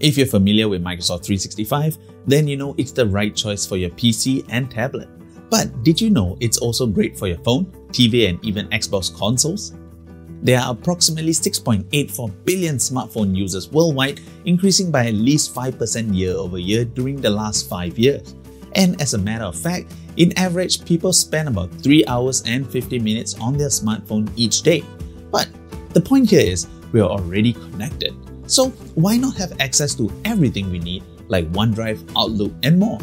If you're familiar with Microsoft 365, then you know it's the right choice for your PC and tablet. But did you know it's also great for your phone, TV, and even Xbox consoles? There are approximately 6.84 billion smartphone users worldwide, increasing by at least 5% year over year during the last 5 years. And as a matter of fact, in average, people spend about 3 hours and 50 minutes on their smartphone each day. But the point here is, we are already connected. So why not have access to everything we need like OneDrive, Outlook, and more?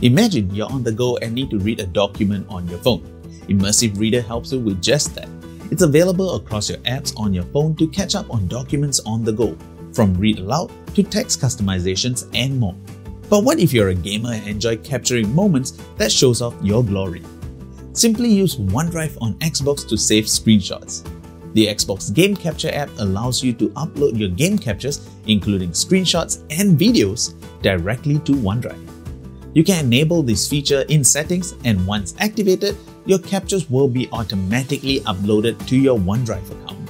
Imagine you're on the go and need to read a document on your phone. Immersive Reader helps you with just that. It's available across your apps on your phone to catch up on documents on the go, from read aloud to text customizations and more. But what if you're a gamer and enjoy capturing moments that shows off your glory? Simply use OneDrive on Xbox to save screenshots. The Xbox Game Capture app allows you to upload your game captures, including screenshots and videos, directly to OneDrive. You can enable this feature in settings and once activated, your captures will be automatically uploaded to your OneDrive account.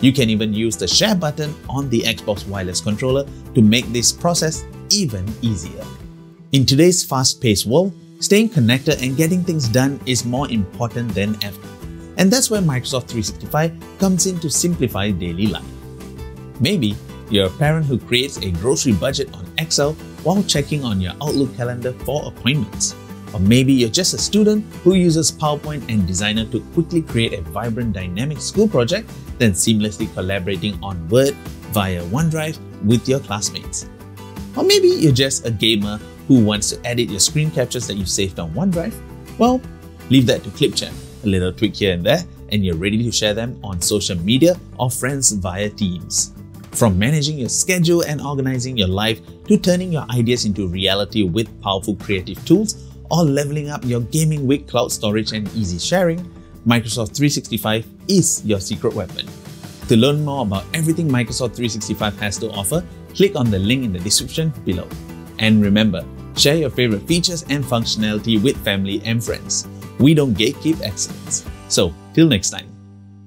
You can even use the share button on the Xbox wireless controller to make this process even easier. In today's fast-paced world, staying connected and getting things done is more important than ever. And that's where Microsoft 365 comes in to simplify daily life. Maybe you're a parent who creates a grocery budget on Excel while checking on your Outlook calendar for appointments. Or maybe you're just a student who uses PowerPoint and Designer to quickly create a vibrant dynamic school project, then seamlessly collaborating on Word via OneDrive with your classmates. Or maybe you're just a gamer who wants to edit your screen captures that you've saved on OneDrive. Well, leave that to Clipchamp. A little tweak here and there, and you're ready to share them on social media or friends via Teams. From managing your schedule and organizing your life to turning your ideas into reality with powerful creative tools or leveling up your gaming with cloud storage and easy sharing, Microsoft 365 is your secret weapon. To learn more about everything Microsoft 365 has to offer, click on the link in the description below. And remember, share your favorite features and functionality with family and friends. We don't gatekeep excellence. So, till next time.